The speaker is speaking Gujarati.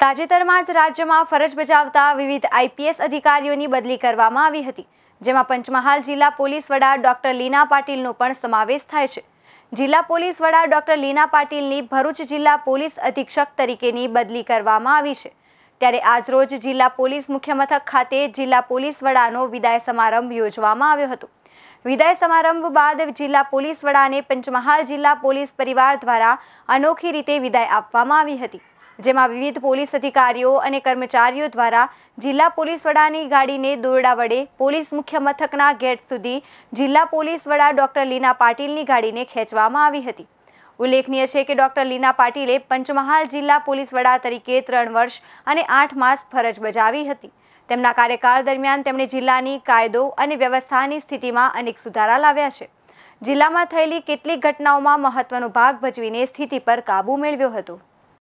તાજેતરમાં જ રાજ્યમાં ફરજ બજાવતા વિવિધ આઈપીએસ અધિકારીઓની બદલી કરવામાં આવી હતી, જેમાં પંચમહાલ જિલ્લા પોલીસ વડા ડોક્ટર લીના પાટીલનો પણ સમાવેશ થાય છે. જિલ્લા પોલીસ વડા ડોક્ટર લીના પાટીલની ભરૂચ જિલ્લા પોલીસ અધિક્ષક તરીકેની બદલી કરવામાં આવી છે. ત્યારે આજરોજ જિલ્લા પોલીસ મુખ્યમથક ખાતે જિલ્લા પોલીસ વડાનો વિદાય સમારંભ યોજવામાં આવ્યો હતો. વિદાય સમારંભ બાદ જિલ્લા પોલીસ વડાને પંચમહાલ જિલ્લા પોલીસ પરિવાર દ્વારા અનોખી રીતે વિદાય આપવામાં આવી હતી. જેમાં વિવિધ પોલીસ અધિકારીઓ અને કર્મચારીઓ દ્વારા જિલ્લા પોલીસ વડાની ગાડીને દોરડા વડે પોલીસ મુખ્ય મથકના ગેટ સુધી જિલ્લા પોલીસ વડા ડોક્ટર લીના પાટીલની ગાડીને ખેંચવામાં આવી હતી. ઉલ્લેખનીય છે કે ડોક્ટર લીના પાટીલે પંચમહાલ જિલ્લા પોલીસ વડા તરીકે ત્રણ વર્ષ અને આઠ માસ ફરજ બજાવી હતી. તેમના કાર્યકાળ દરમિયાન તેમણે જિલ્લાની કાયદો અને વ્યવસ્થાની સ્થિતિમાં અનેક સુધારા લાવ્યા છે. જિલ્લામાં થયેલી કેટલીક ઘટનાઓમાં મહત્વનો ભાગ ભજવીને સ્થિતિ પર કાબૂ મેળવ્યો હતો.